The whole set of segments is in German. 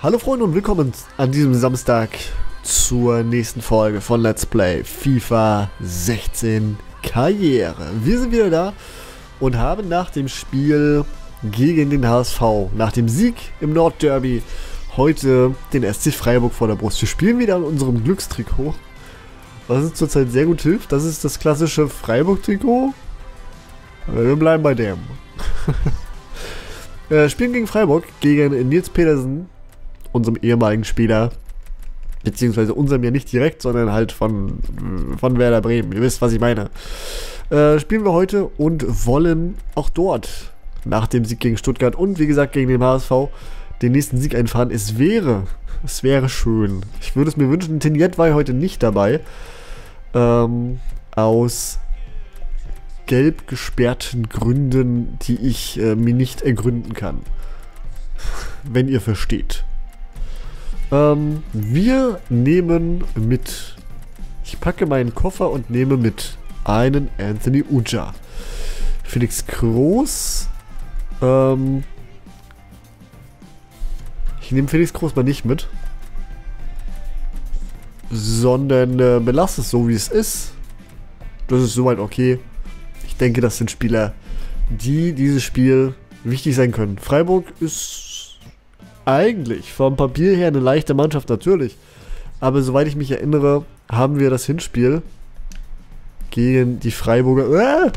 Hallo Freunde und willkommen an diesem Samstag zur nächsten Folge von Let's Play FIFA 16 Karriere. Wir sind wieder da und haben nach dem Spiel gegen den HSV, nach dem Sieg im Nordderby, heute den SC Freiburg vor der Brust. Wir spielen wieder in unserem Glückstrikot, was uns zurzeit sehr gut hilft. Das ist das klassische Freiburg-Trikot. Wir bleiben bei dem. äh, spielen gegen Freiburg, gegen Nils Petersen, unserem ehemaligen Spieler, beziehungsweise unserem ja nicht direkt, sondern halt von, von Werder Bremen. Ihr wisst, was ich meine. Äh, spielen wir heute und wollen auch dort nach dem Sieg gegen Stuttgart und wie gesagt gegen den HSV den nächsten Sieg einfahren. Es wäre, es wäre schön. Ich würde es mir wünschen. Tiniet war heute nicht dabei. Ähm, aus gelb gesperrten Gründen, die ich äh, mir nicht ergründen kann. Wenn ihr versteht. Ähm, wir nehmen mit. Ich packe meinen Koffer und nehme mit einen Anthony Uja. Felix Groß. Ähm, ich nehme Felix Groß mal nicht mit. Sondern äh, belasse es so, wie es ist. Das ist soweit okay. Ich denke, das sind Spieler, die dieses Spiel wichtig sein können. Freiburg ist eigentlich vom Papier her eine leichte Mannschaft natürlich. Aber soweit ich mich erinnere, haben wir das Hinspiel gegen die Freiburger äh,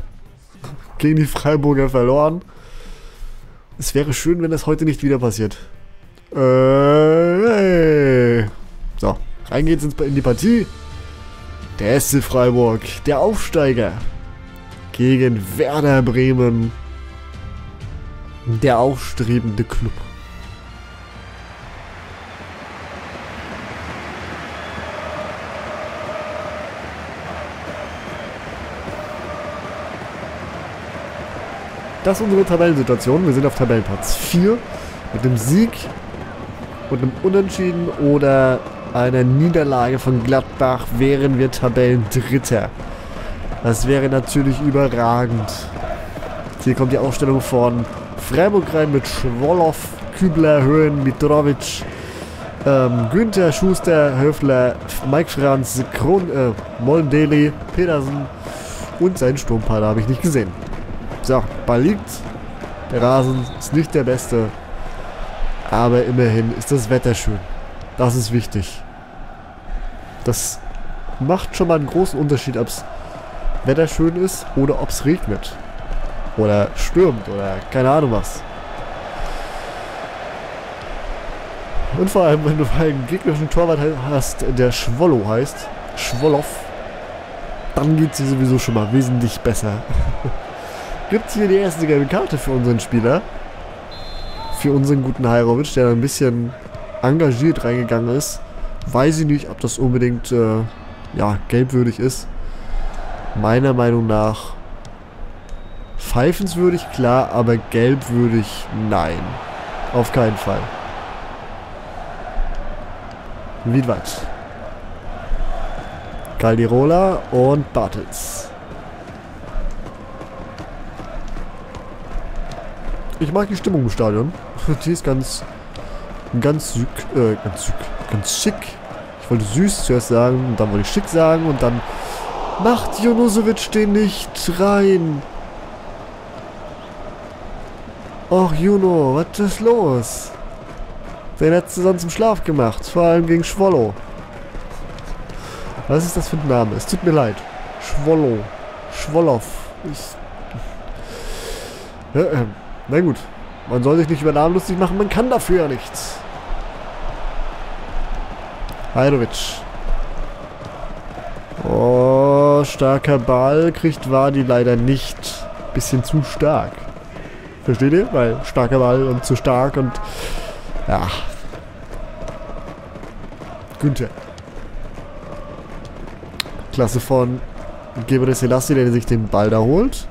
gegen die Freiburger verloren. Es wäre schön, wenn das heute nicht wieder passiert. Äh. So, rein geht's in die Partie. Der SC Freiburg, der Aufsteiger gegen Werder Bremen. Der aufstrebende Club. Das ist unsere Tabellensituation. Wir sind auf Tabellenplatz 4 mit einem Sieg und einem Unentschieden oder einer Niederlage von Gladbach wären wir Tabellendritter. Das wäre natürlich überragend. Hier kommt die Aufstellung von Freiburg rein mit Schwolow, Kübler, Höhen, Mitrovic, ähm, Günther, Schuster, Höfler, Mike Franz, Kron, äh, Moldeli, Petersen und seinen Sturmpartner habe ich nicht gesehen. So, Ball liegt. Der Rasen ist nicht der beste. Aber immerhin ist das Wetter schön. Das ist wichtig. Das macht schon mal einen großen Unterschied, ob es Wetter schön ist oder ob es regnet. Oder stürmt oder keine Ahnung was. Und vor allem, wenn du einen gegnerischen Torwart hast, der Schwollo heißt, Schwollow, dann geht sie sowieso schon mal wesentlich besser. gibt es hier die erste gelbe Karte für unseren Spieler. Für unseren guten Heirovic, der da ein bisschen engagiert reingegangen ist. Weiß ich nicht, ob das unbedingt äh, ja, gelbwürdig ist. Meiner Meinung nach pfeifenswürdig, klar, aber gelbwürdig, nein. Auf keinen Fall. Wiedwald. Caldirola und Bartels. Ich mag die Stimmung im Stadion. Die ist ganz, ganz sück, äh, ganz sück, ganz schick. Ich wollte süß zuerst sagen und dann wollte ich schick sagen und dann macht Jonosovic den nicht rein. Och, Juno, was ist los? Den hättest du sonst im Schlaf gemacht, vor allem gegen Schwollo. Was ist das für ein Name? Es tut mir leid. Schwollo. Schwollow. Ich... Ja, ähm. Na gut. Man soll sich nicht über Namen lustig machen, man kann dafür ja nichts. Hajrovic. Oh, starker Ball kriegt Wadi leider nicht. Bisschen zu stark. Versteht ihr? Weil starker Ball und zu stark und... Ja. Günther. Klasse von Gebre Selassie, der sich den Ball da holt.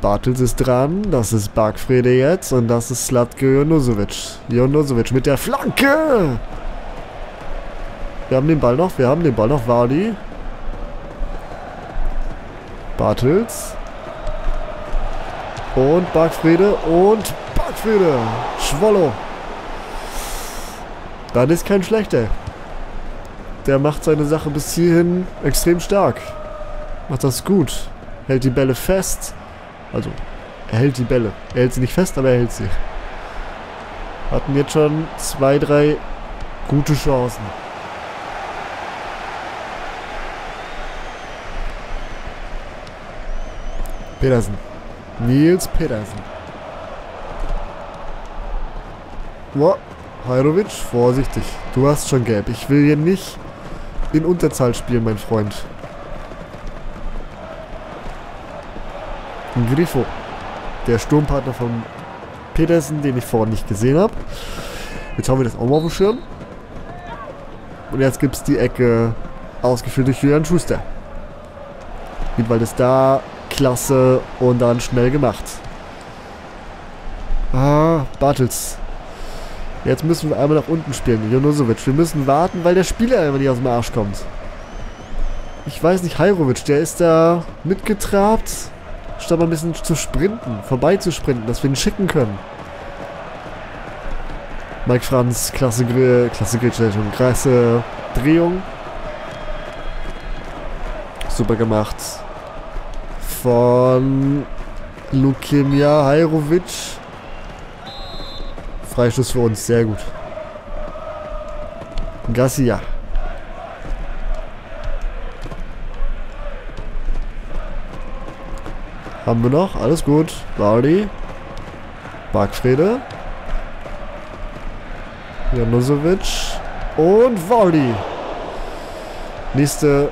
Bartels ist dran. Das ist Barkfrede jetzt. Und das ist Slatko Jonosovic. Jonosovic mit der Flanke. Wir haben den Ball noch. Wir haben den Ball noch. Vardy. Bartels. Und Barkfrede. Und Barkfrede. Schwollo. Dann ist kein schlechter. Der macht seine Sache bis hierhin extrem stark. Macht das gut. Hält die Bälle fest. Also, er hält die Bälle. Er hält sie nicht fest, aber er hält sie. Hatten jetzt schon zwei, drei gute Chancen. Petersen. Nils Petersen. Boah, Hajrovic, vorsichtig. Du hast schon gelb. Ich will hier nicht in Unterzahl spielen, mein Freund. Grifo. Der Sturmpartner von Petersen, den ich vorhin nicht gesehen habe. Jetzt haben wir das auch mal auf dem Schirm. Und jetzt gibt es die Ecke ausgeführt durch Julian Schuster. Wiedwald ist da, klasse und dann schnell gemacht. Ah, Bartels. Jetzt müssen wir einmal nach unten spielen, Jonosovic. Wir müssen warten, weil der Spieler immer nicht aus dem Arsch kommt. Ich weiß nicht, Hajrovic, der ist da mitgetrabt, statt mal ein bisschen zu sprinten, vorbei zu sprinten, dass wir ihn schicken können. Mike Franz, klasse, klasse schon, krasse Drehung. Super gemacht. Von Lukemia Hajrovic. Freistoß für uns, sehr gut. Garcia. Haben wir noch? Alles gut. Bardi. Barkfrede. Janusovic. Und Vardy. Nächste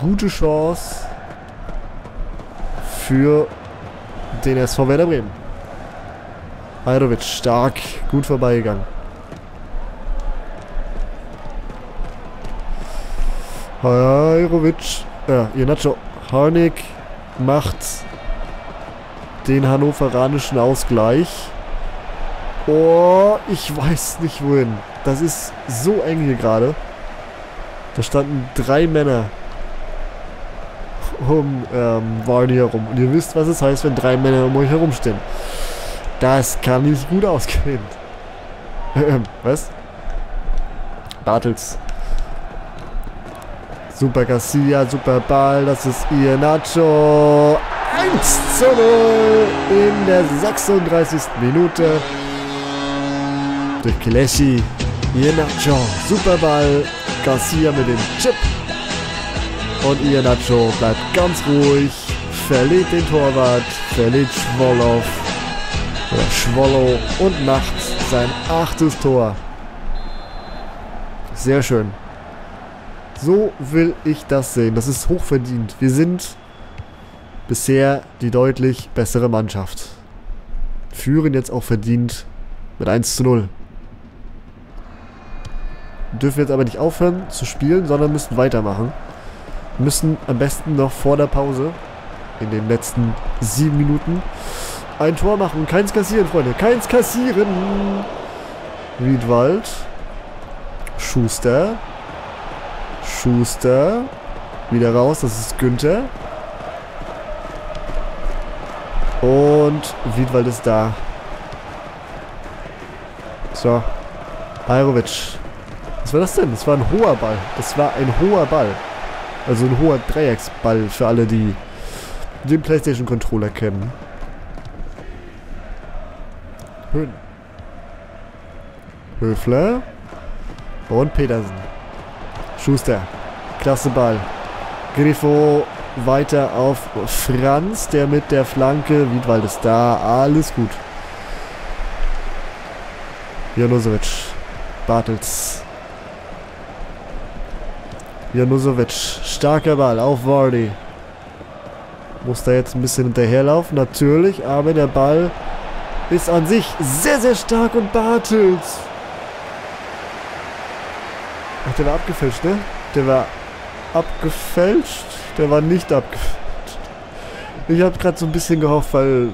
gute Chance für den SV Werder Bremen. Hajrovic, stark, gut vorbeigegangen. Hajrovic, ja, Ianacho Harnik macht den hannoveranischen Ausgleich. Oh, ich weiß nicht wohin. Das ist so eng hier gerade. Da standen drei Männer um ähm, Vardy herum. Und ihr wisst, was es heißt, wenn drei Männer um euch herumstehen. Das kann nicht gut ausgehen. Was? Bartels. Super Garcia, super Ball, das ist Iheanacho. 1 zu 0 in der 36. Minute. Durch Kileschi. Iheanacho, super Ball. Garcia mit dem Chip. Und Iheanacho bleibt ganz ruhig, verliert den Torwart, verliert Schwolow oder Schwollow und macht sein achtes Tor. Sehr schön. So will ich das sehen. Das ist hochverdient. Wir sind bisher die deutlich bessere Mannschaft. Führen jetzt auch verdient mit 1 zu 0. Dürfen jetzt aber nicht aufhören zu spielen, sondern müssen weitermachen. Müssen am besten noch vor der Pause, in den letzten sieben Minuten, ein Tor machen. Keins kassieren, Freunde. Keins kassieren. Riedwald. Schuster. Schuster. Wieder raus. Das ist Günther. Und Wiedwald ist da. So. Bajrovic. Was war das denn? Das war ein hoher Ball. Das war ein hoher Ball. Also ein hoher Dreiecksball für alle, die den Playstation-Controller kennen. Höfler. Und Petersen. Schuster. Klasse Ball. Griffo weiter auf Franz, der mit der Flanke. Wiedwald ist da. Alles gut. Janusovic. Bartels. Janusovic. Starker Ball auf Vardy. Muss da jetzt ein bisschen hinterherlaufen, natürlich, aber der Ball ist an sich sehr, sehr stark und Bartels. Ach, der war abgefälscht, ne? Der war abgefälscht. Der war nicht abgefälscht. Ich habe gerade so ein bisschen gehofft, weil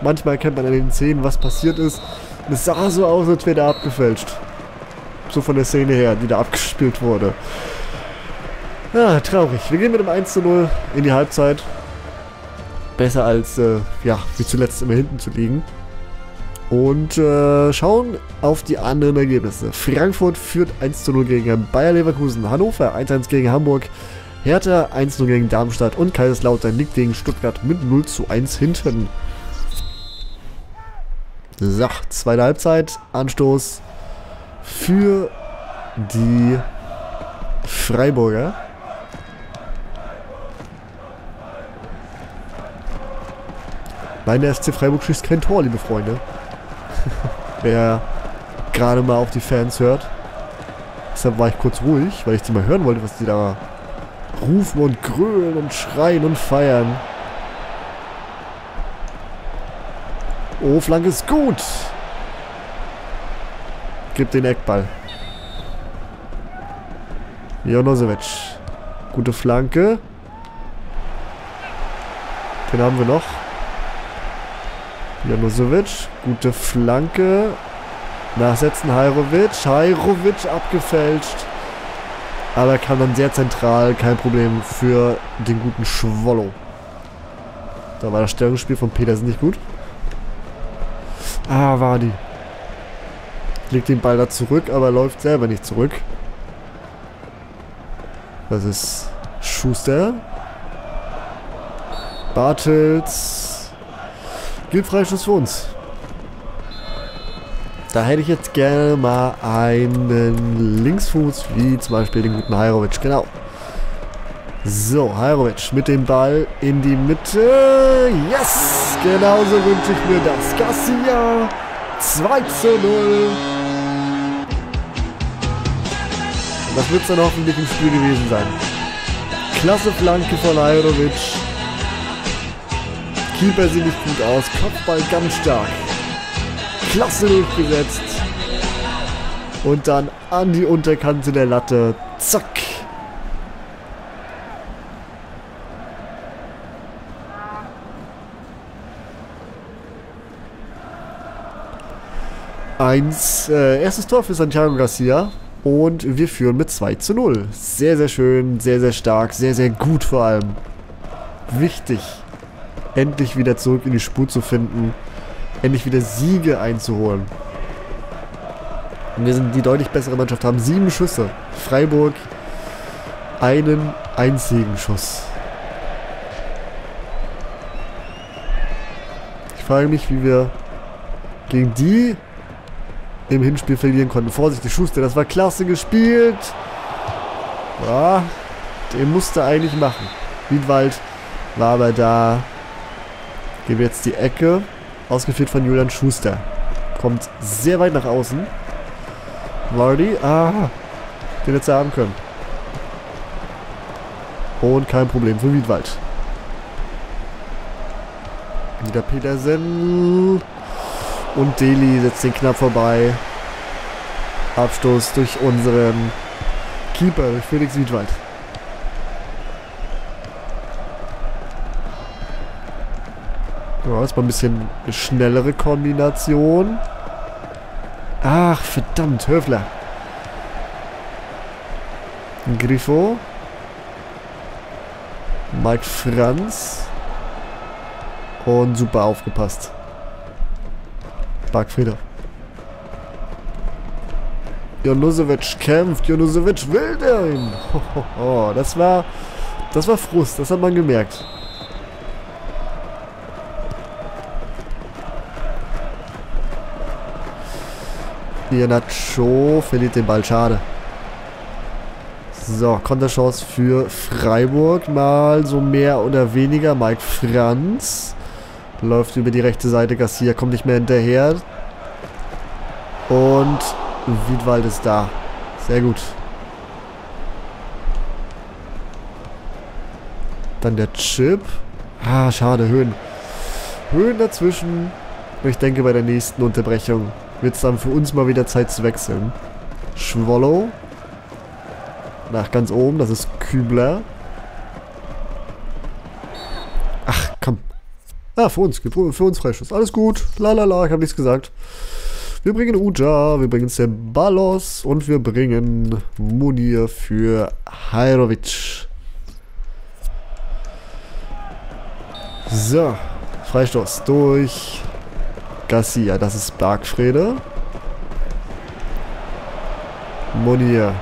manchmal kennt man an den Szenen, was passiert ist. Und es sah so aus, als wäre der abgefälscht. So von der Szene her, die da abgespielt wurde. Ja, traurig. Wir gehen mit dem 1 zu 0 in die Halbzeit. Besser als, äh, ja, wie zuletzt immer hinten zu liegen. Und äh, schauen auf die anderen Ergebnisse. Frankfurt führt 1 zu 0 gegen Bayer Leverkusen, Hannover 1-1 gegen Hamburg, Hertha 1-0 gegen Darmstadt und Kaiserslautern liegt gegen Stuttgart mit 0 zu 1 hinten. So, zweite Halbzeit, Anstoß für die Freiburger. Nein, der SC Freiburg schießt kein Tor, liebe Freunde. Wer gerade mal auf die Fans hört. Deshalb war ich kurz ruhig, weil ich die mal hören wollte, was die da rufen und grölen und schreien und feiern. Oh, Flanke ist gut. Gib den Eckball. Jonosevic. Gute Flanke. Den haben wir noch. Jonosevic. Gute Flanke. Nachsetzen Hajrovic. Hajrovic abgefälscht. Aber er kam dann sehr zentral. Kein Problem für den guten Schwollo. Da war das Stellungsspiel von Petersen nicht gut. Ah, Wadi. Legt den Ball da zurück, aber läuft selber nicht zurück. Das ist Schuster. Bartels. Gilt Freistoß für uns. Da hätte ich jetzt gerne mal einen Linksfuß, wie zum Beispiel den guten Hajrovic. Genau. So, Hajrovic mit dem Ball in die Mitte. Yes! Genauso wünsche ich mir das. Garcia 2 zu 0. Das wird es dann hoffentlich im Spiel gewesen sein. Klasse Flanke von Hajrovic. Keeper sieht nicht gut aus. Kopfball ganz stark. Klasse durchgesetzt. Und dann an die Unterkante der Latte. Zack. Eins, äh, erstes Tor für Santiago Garcia. Und wir führen mit 2 zu 0. Sehr, sehr schön, sehr, sehr stark, sehr, sehr gut vor allem. Wichtig, endlich wieder zurück in die Spur zu finden. Endlich wieder Siege einzuholen. wir sind die deutlich bessere Mannschaft, haben sieben Schüsse. Freiburg einen einzigen Schuss. Ich frage mich, wie wir gegen die im Hinspiel verlieren konnten. Vorsichtig, Schuster, das war klasse gespielt. Ja, den musste eigentlich machen. Wiedwald war aber da. Geben wir jetzt die Ecke. Ausgeführt von Julian Schuster. Kommt sehr weit nach außen. Vardy, ah, den hätte er haben können. Und kein Problem für Wiedwald. Wieder Petersen. Und Deli setzt den knapp vorbei. Abstoß durch unseren Keeper, Felix Wiedwald. Ja, ist mal ein bisschen schnellere Kombination. Ach, verdammt, Höfler. Griffo. Mike Franz. Und super aufgepasst. Barkfrieder. Jonusevic kämpft. Jonusevic will den. Oh, das war, das war Frust. Das hat man gemerkt. Nacho verliert den Ball. Schade. So, Konterchance für Freiburg. Mal so mehr oder weniger. Mike Franz. Läuft über die rechte Seite. Garcia kommt nicht mehr hinterher. Und Wiedwald ist da. Sehr gut. Dann der Chip. Ah, schade. Höhen. Höhen dazwischen. Ich denke, bei der nächsten Unterbrechung wird es dann für uns mal wieder Zeit zu wechseln. Schwollow. Nach ganz oben. Das ist Kübler. Ah, für uns, für uns Freischuss. Alles gut. Lalala, ich habe nichts gesagt. Wir bringen Uja, wir bringen Ceballos und wir bringen Munir für Hajrovic. So, Freistoß durch Garcia, das ist Bargfrede. Monier.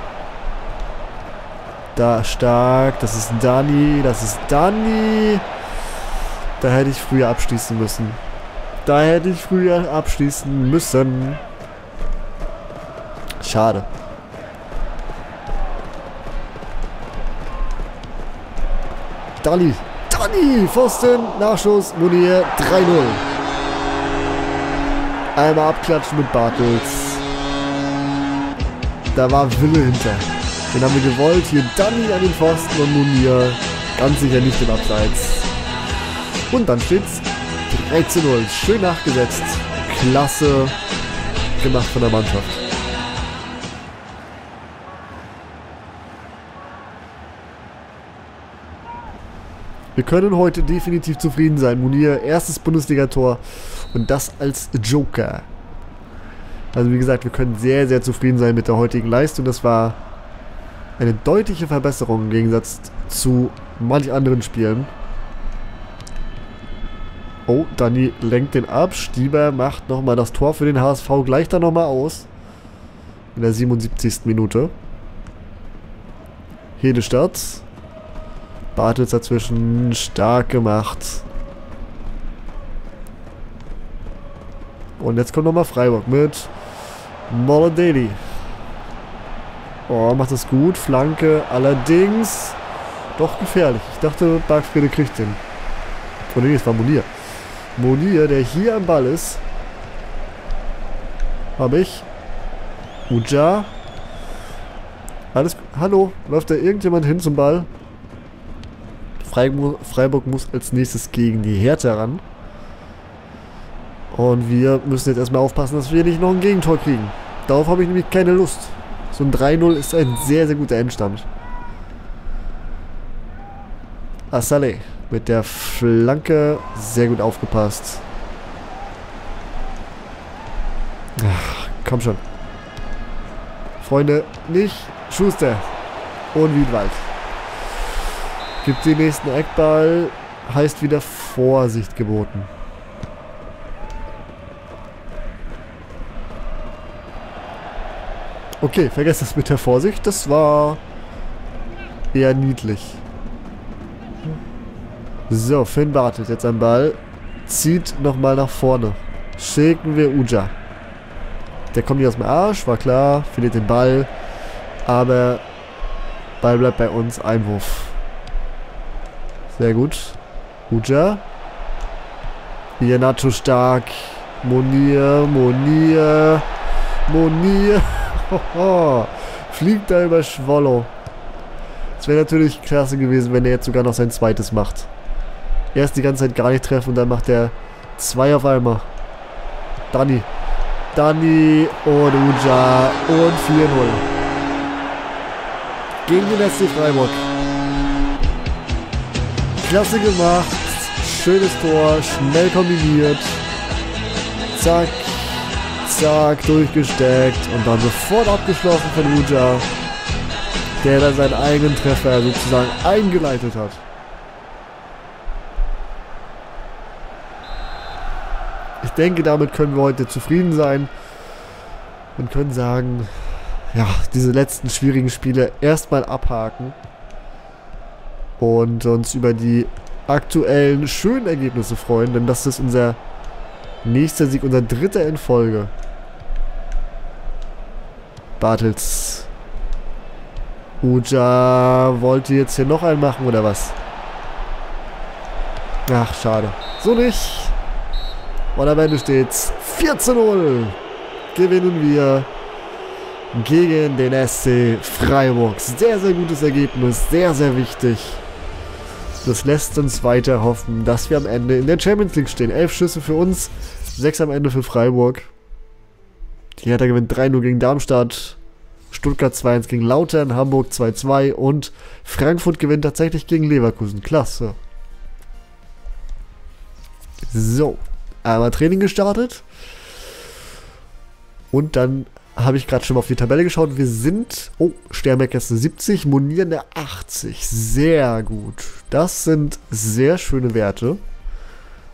Da stark, das ist Dani, das ist Dani. Da hätte ich früher abschließen müssen. Da hätte ich früher abschließen müssen. Schade. Dani. Dani. Pfosten. Nachschuss. Munier. 3-0. Einmal abklatschen mit Bartels. Da war Wille hinter. Den haben wir gewollt. Hier Dani an den Pfosten und Munier. Ganz sicher nicht im Abseits. Und dann steht's 3 zu 0. Schön nachgesetzt. Klasse gemacht von der Mannschaft. Wir können heute definitiv zufrieden sein. Munir, erstes Bundesligator und das als Joker. Also wie gesagt, wir können sehr, sehr zufrieden sein mit der heutigen Leistung. Das war eine deutliche Verbesserung im Gegensatz zu manch anderen Spielen. Oh, Dani lenkt den ab. Stieber macht nochmal das Tor für den HSV. Gleich dann nochmal aus. In der 77. Minute. Hedestadt. Bartels dazwischen. Stark gemacht. Und jetzt kommt nochmal Freiburg mit Molodeli. Oh, macht das gut. Flanke allerdings doch gefährlich. Ich dachte, Bargfriede kriegt den. Oder nee, es war Monier. Monier, der hier am Ball ist. Habe ich. Uja. Alles. Hallo. Läuft da irgendjemand hin zum Ball? Freiburg, Freiburg muss als nächstes gegen die Härte ran. Und wir müssen jetzt erstmal aufpassen, dass wir nicht noch ein Gegentor kriegen. Darauf habe ich nämlich keine Lust. So ein 3-0 ist ein sehr, sehr guter Endstand. Asale mit der Flanke. Sehr gut aufgepasst. Ach, komm schon. Freunde, nicht Schuster und Wiedwald. Gibt den nächsten Eckball. Heißt wieder Vorsicht geboten. Okay, vergesst das mit der Vorsicht. Das war eher niedlich. So, Finn Bartelt jetzt am Ball. Zieht nochmal nach vorne. Schicken wir Uja. Der kommt hier aus dem Arsch, war klar. Verliert den Ball. Aber Ball bleibt bei uns. Einwurf. Sehr gut. Uja. Hier Nacho stark. Monier, Monier, Monier. Fliegt da über Schwollo. Es wäre natürlich klasse gewesen, wenn er jetzt sogar noch sein zweites macht. Erst die ganze Zeit gar nicht treffen und dann macht er zwei auf einmal. Dani. Dani und Uja und 4-0. Gegen den SC Freiburg. Klasse gemacht. Schönes Tor. Schnell kombiniert. Zack. Zack. Durchgesteckt. Und dann sofort abgeschlossen von Uja. Der dann seinen eigenen Treffer sozusagen eingeleitet hat. Ich denke, damit können wir heute zufrieden sein und können sagen, ja, diese letzten schwierigen Spiele erstmal abhaken und uns über die aktuellen schönen Ergebnisse freuen, denn das ist unser nächster Sieg, unser dritter in Folge. Bartels. Uja wollte jetzt hier noch einen machen, oder was? Ach, schade. So nicht. Und am Ende steht's 4 zu 0. Gewinnen wir gegen den SC Freiburg. Sehr, sehr gutes Ergebnis. Sehr, sehr wichtig. Das lässt uns weiter hoffen, dass wir am Ende in der Champions League stehen. Elf Schüsse für uns, sechs am Ende für Freiburg. Die Hertha gewinnt 3-0 gegen Darmstadt. Stuttgart 2-1 gegen Lautern, Hamburg 2-2 und Frankfurt gewinnt tatsächlich gegen Leverkusen. Klasse. So, einmal Training gestartet. Und dann habe ich gerade schon mal auf die Tabelle geschaut. Wir sind, oh, Sternberg ist 70, Monier eine 80. Sehr gut. Das sind sehr schöne Werte.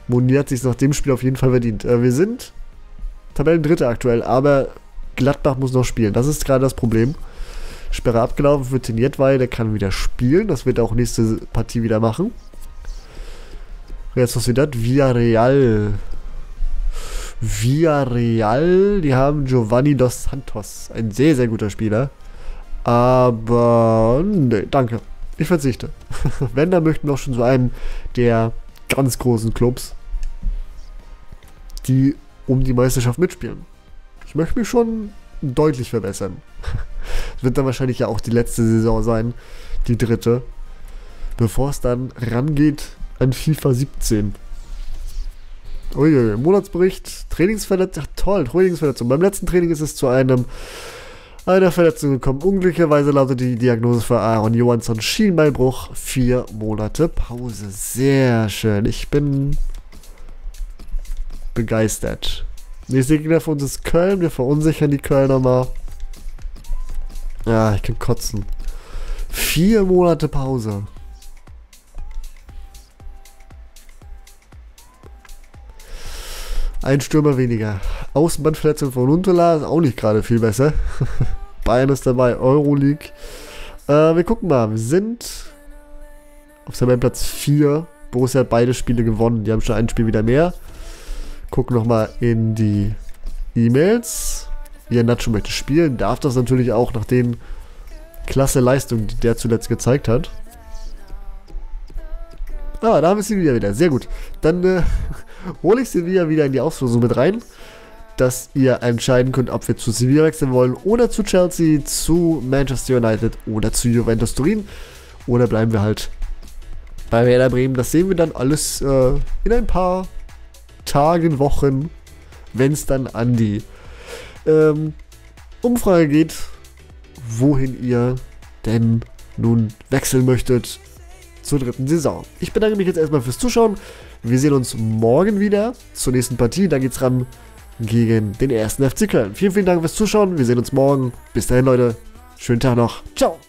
Monier hat sich nach dem Spiel auf jeden Fall verdient. Äh, wir sind Tabellendritte aktuell, aber Gladbach muss noch spielen. Das ist gerade das Problem. Sperre abgelaufen für Teniertweil, der kann wieder spielen. Das wird er auch nächste Partie wieder machen. Real Sociedad, Villarreal. Villarreal, die haben Giovanni dos Santos. Ein sehr, sehr guter Spieler. Aber, nee, danke. Ich verzichte. Wenn, dann möchten wir auch schon zu einem der ganz großen Clubs, die um die Meisterschaft mitspielen. Ich möchte mich schon deutlich verbessern. Das wird dann wahrscheinlich ja auch die letzte Saison sein, die dritte, bevor es dann rangeht an FIFA 17. Uiuiui, Monatsbericht, Trainingsverletzung, toll, Trainingsverletzung. Beim letzten Training ist es zu einem einer Verletzung gekommen. Unglücklicherweise lautet die Diagnose für Aaron Johansson Schienbeinbruch. Vier Monate Pause. Sehr schön. Ich bin begeistert. Nächster Gegner für uns ist Köln. Wir verunsichern die Kölner mal. Ja, ich kann kotzen. Vier Monate Pause. Ein Stürmer weniger. Außenbandverletzung von Huntela ist auch nicht gerade viel besser. Bayern ist dabei, Euroleague. Äh, wir gucken mal. Wir sind auf Tabellenplatz 4. Borussia hat beide Spiele gewonnen. Die haben schon ein Spiel wieder mehr. Gucken nochmal in die E-Mails. Ian Nacho möchte spielen. Darf das natürlich auch nach den klasse Leistungen, die der zuletzt gezeigt hat. Ah, da haben wir Sevilla wieder. Sehr gut. Dann äh, hole ich Sevilla wieder in die Auslosung mit rein, dass ihr entscheiden könnt, ob wir zu Sevilla wechseln wollen oder zu Chelsea, zu Manchester United oder zu Juventus Turin. Oder bleiben wir halt bei Werder Bremen. Das sehen wir dann alles äh, in ein paar Tagen, Wochen, wenn es dann an die ähm, Umfrage geht, wohin ihr denn nun wechseln möchtet zur dritten Saison. Ich bedanke mich jetzt erstmal fürs Zuschauen. Wir sehen uns morgen wieder zur nächsten Partie. Da geht's ran gegen den ersten FC Köln. Vielen, vielen Dank fürs Zuschauen. Wir sehen uns morgen. Bis dahin, Leute. Schönen Tag noch. Ciao.